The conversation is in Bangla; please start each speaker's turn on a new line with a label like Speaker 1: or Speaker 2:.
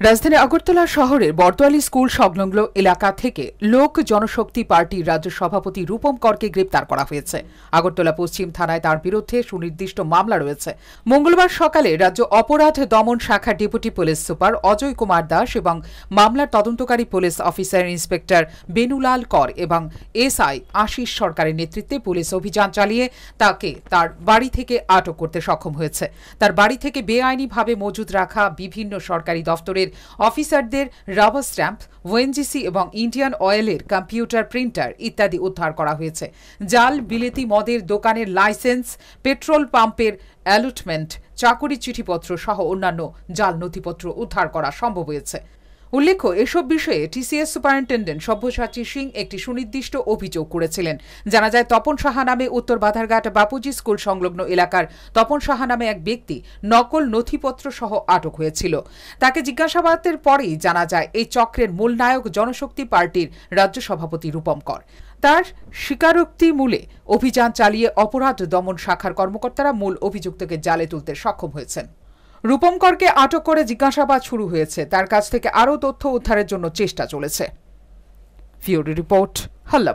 Speaker 1: রাজধানী আগরতলা শহরের বর্তোয়ালি স্কুল সংলগ্ন এলাকা থেকে লোক জনশক্তি পার্টির রাজ্য সভাপতি রূপম করকে গ্রেপ্তার করা হয়েছে। আগরতলা পশ্চিম থানায় তার বিরুদ্ধে সুনির্দিষ্ট মামলা রয়েছে। মঙ্গলবার সকালে রাজ্য অপরাধ দমন শাখার deputy police super Ajay Kumar Das এবং মামলার তদন্তকারী পুলিশ অফিসার ইন্সপেক্টর বেনুলাল কর এবং এসআই আশিস সরকারের নেতৃত্বে পুলিশ অভিযান চালিয়ে তাকে তার বাড়ি থেকে আটক করতে সক্ষম হয়েছে। তার বাড়ি থেকে বেআইনিভাবে মজুদ রাখা বিভিন্ন সরকারি দফতরের অফিসারদের রাবার স্ট্যাম্প, ওএনজিসি এবং ইন্ডিয়ান অয়েলের কম্পিউটার প্রিন্টার ইত্যাদি উদ্ধার করা হয়েছে। জাল, বিলেতি মদের দোকানের লাইসেন্স, পেট্রোল পাম্পের অ্যালটমেন্ট চাকুরি চিঠিপত্র সহ অন্যান্য জাল নথিপত্র উদ্ধার করা সম্ভব হয়েছে। উল্লেখ্য, এসব বিষয়ে টিসিএস সুপারিনটেন্ডেন্ট সব্যসাচী সিং একটি সুনির্দিষ্ট অভিযোগ করেছিলেন। জানা যায়, তপন সাহা নামে উত্তর বাধারঘাট বাপুজি স্কুল সংলগ্ন এলাকার তপন সাহা নামে এক ব্যক্তি নকল নথিপত্র সহ আটক হয়েছিল। তাকে জিজ্ঞাসাবাদের পরেই জানা যায়, এই চক্রের মূল নায়ক জনশক্তি পার্টির রাজ্য সভাপতি রূপম কর। তার স্বীকারোক্তি মূলে অভিযান চালিয়ে অপরাধ দমন শাখার কর্মকর্তারা মূল অভিযুক্তকে জালে তুলতে সক্ষম হয়েছেন। রূপঙ্করকে আটক করে জিজ্ঞাসাবাদ শুরু হয়েছে। তার কাছ থেকে আরও তথ্য উদ্ধারের জন্য চেষ্টা চলেছে। ফিওরি রিপোর্ট হাল্লা